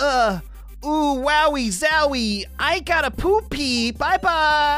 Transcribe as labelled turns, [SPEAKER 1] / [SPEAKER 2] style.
[SPEAKER 1] Uh, ooh, wowie zowie. I gotta poopy. Bye bye.